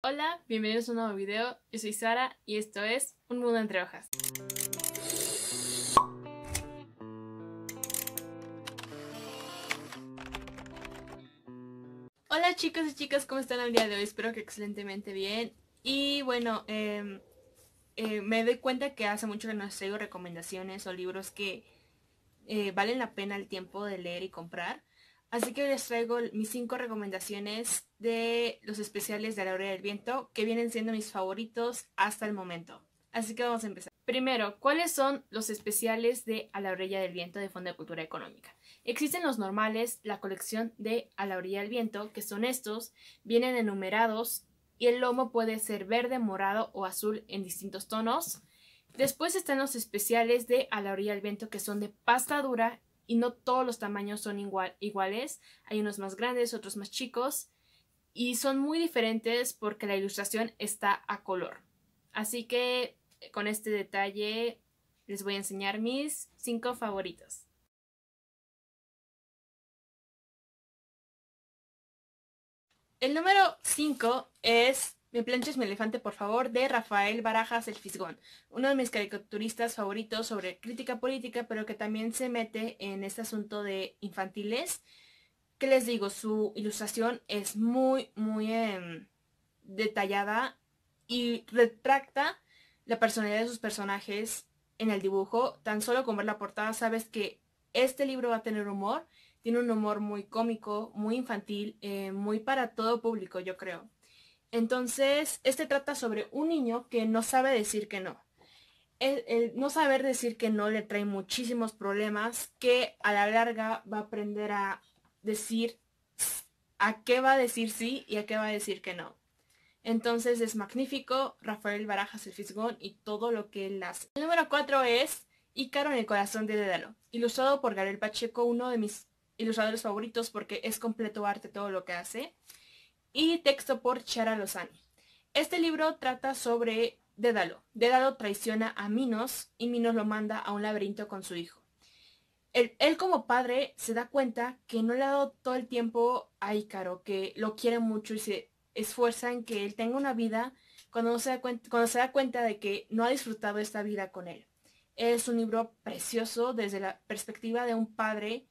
Hola, bienvenidos a un nuevo video. Yo soy Sara y esto es Un Mundo entre Hojas. Hola chicos y chicas, ¿cómo están el día de hoy? Espero que excelentemente bien. Y bueno, em, eh, me doy cuenta que hace mucho que no traigo recomendaciones o libros que eh, valen la pena el tiempo de leer y comprar. Así que les traigo mis cinco recomendaciones de los especiales de la hora del viento que vienen siendo mis favoritos hasta el momento. Así que vamos a empezar. Primero, ¿cuáles son los especiales de A la orilla del viento de Fondo de Cultura Económica? Existen los normales, la colección de A la orilla del viento, que son estos, vienen enumerados y el lomo puede ser verde, morado o azul en distintos tonos. Después están los especiales de A la orilla del viento que son de pasta dura y no todos los tamaños son igual, iguales. Hay unos más grandes, otros más chicos y son muy diferentes porque la ilustración está a color. Así que con este detalle les voy a enseñar mis cinco favoritos. El número 5 es Me planches mi elefante, por favor, de Rafael Barajas el Fisgón, uno de mis caricaturistas favoritos sobre crítica política, pero que también se mete en este asunto de infantiles. ¿Qué les digo? Su ilustración es muy, muy em, detallada y retracta la personalidad de sus personajes en el dibujo. Tan solo con ver la portada sabes que este libro va a tener humor tiene un humor muy cómico, muy infantil, eh, muy para todo público, yo creo. Entonces, este trata sobre un niño que no sabe decir que no. El, no saber decir que no le trae muchísimos problemas que a la larga va a aprender a decir a qué va a decir sí y a qué va a decir que no. Entonces es magnífico, Rafael Barajas el Fisgón y todo lo que él hace. El número 4 es Ícaro en el corazón de Dédalo, ilustrado por Gabriel Pacheco, uno de mis ilustradores favoritos porque es completo arte todo lo que hace. Y texto por Chara Lozani. Este libro trata sobre Dédalo. Dédalo traiciona a Minos y Minos lo manda a un laberinto con su hijo. Él, él, como padre se da cuenta que no le ha dado todo el tiempo a Ícaro, que lo quiere mucho y se esfuerza en que él tenga una vida cuando, se da cuenta, cuando se da cuenta de que no ha disfrutado esta vida con él. Es un libro precioso desde la perspectiva de un padre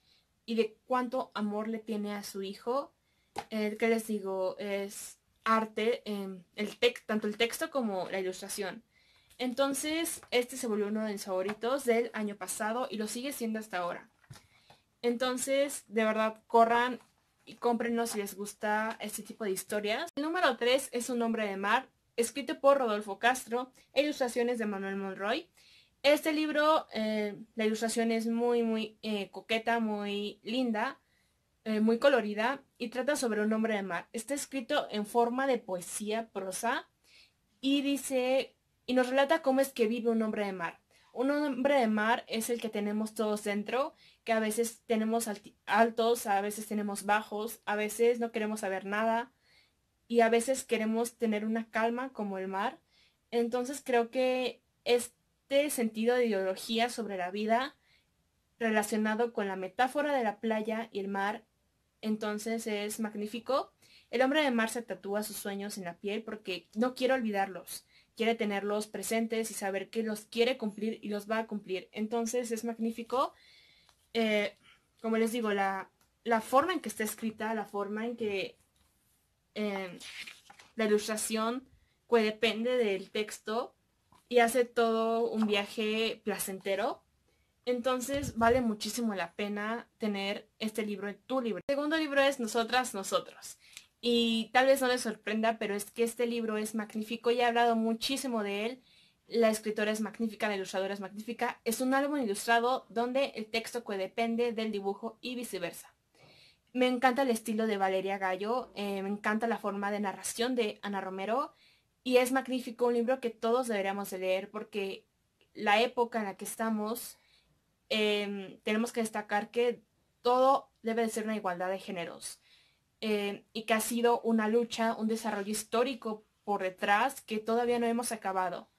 y de cuánto amor le tiene a su hijo. Eh, que les digo? Es arte, em, el tanto el texto como la ilustración. Entonces, este se volvió uno de mis favoritos del año pasado y lo sigue siendo hasta ahora. Entonces, de verdad, corran y cómprenlo si les gusta este tipo de historias. El número 3 es Un hombre de mar, escrito por Rodolfo Castro, e ilustraciones de Manuel Monroy. Este libro, eh, la ilustración es muy, muy eh, coqueta, muy linda, eh, muy colorida y trata sobre un hombre de mar. Está escrito en forma de poesía, prosa, y dice, y nos relata cómo es que vive un hombre de mar. Un hombre de mar es el que tenemos todos dentro, que a veces tenemos altos, a veces tenemos bajos, a veces no queremos saber nada y a veces queremos tener una calma como el mar. Entonces creo que es este sentido de ideología sobre la vida relacionado con la metáfora de la playa y el mar, entonces es magnífico. El hombre de mar se tatúa sus sueños en la piel porque no quiere olvidarlos, quiere tenerlos presentes y saber que los quiere cumplir y los va a cumplir. Entonces es magnífico. Eh, como les digo, la, la, forma en que está escrita, la forma en que eh, la ilustración pues, depende del texto, y hace todo un viaje placentero. Entonces vale muchísimo la pena tener este libro en tu libro. El segundo libro es Nosotras, Nosotros. Y tal vez no les sorprenda, pero es que este libro es magnífico y he hablado muchísimo de él. La escritora es magnífica, la ilustradora es magnífica. Es un álbum ilustrado donde el texto depende del dibujo y viceversa. Me encanta el estilo de Valeria Gallo, eh, me encanta la forma de narración de Ana Romero y es magnífico, un libro que todos deberíamos de leer porque la época en la que estamos, em, tenemos que destacar que todo debe de ser una igualdad de géneros. Em, y que ha sido una lucha, un desarrollo histórico por detrás que todavía no hemos acabado.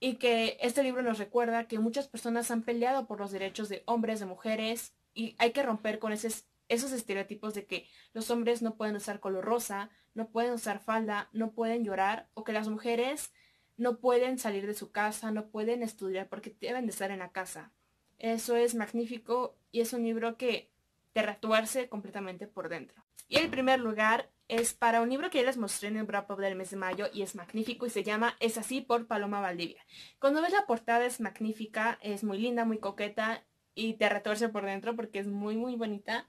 Y que este libro nos recuerda que muchas personas han peleado por los derechos de hombres, de mujeres, y hay que romper con esos estereotipos de que los hombres no pueden usar color rosa, no pueden usar falda, no pueden llorar, o que las mujeres no pueden salir de su casa, no pueden estudiar porque deben de estar en la casa. Eso es magnífico y es un libro que te retuerce completamente por dentro. Y el primer lugar es para un libro que ya les mostré en el wrap up del mes de mayo y es magnífico y se llama Es así por Paloma Valdivia. Cuando ves la portada es magnífica, es muy linda, muy coqueta y te retuerce por dentro porque es muy muy bonita,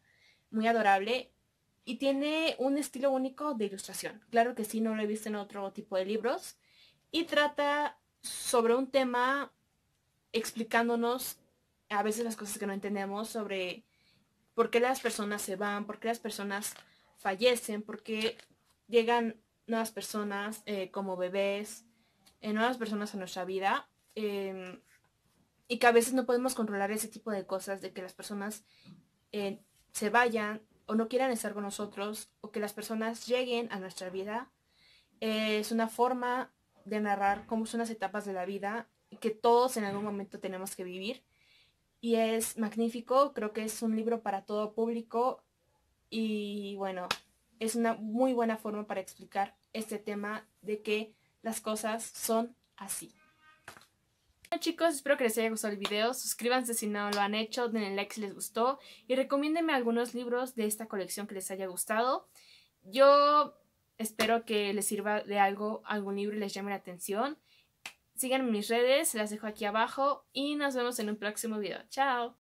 muy adorable y tiene un estilo único de ilustración. Claro que sí, no lo he visto en otro tipo de libros. Y trata sobre un tema explicándonos a veces las cosas que no entendemos sobre por qué las personas se van, por qué las personas fallecen, por qué llegan nuevas personas eh, como bebés, eh, nuevas personas a nuestra vida. Em, y que a veces no podemos controlar ese tipo de cosas, de que las personas eh, se vayan o no quieran estar con nosotros, o que las personas lleguen a nuestra vida. es una forma de narrar cómo son las etapas de la vida que todos en algún momento tenemos que vivir. Y es magnífico, creo que es un libro para todo público y bueno, es una muy buena forma para explicar este tema de que las cosas son así. Bueno chicos, espero que les haya gustado el video, suscríbanse si no lo han hecho, denle like si les gustó y recomiéndenme algunos libros de esta colección que les haya gustado. Yo espero que les sirva de algo, algún libro y les llame la atención. Síganme mis redes, las dejo aquí abajo y nos vemos en un próximo video. ¡Chao!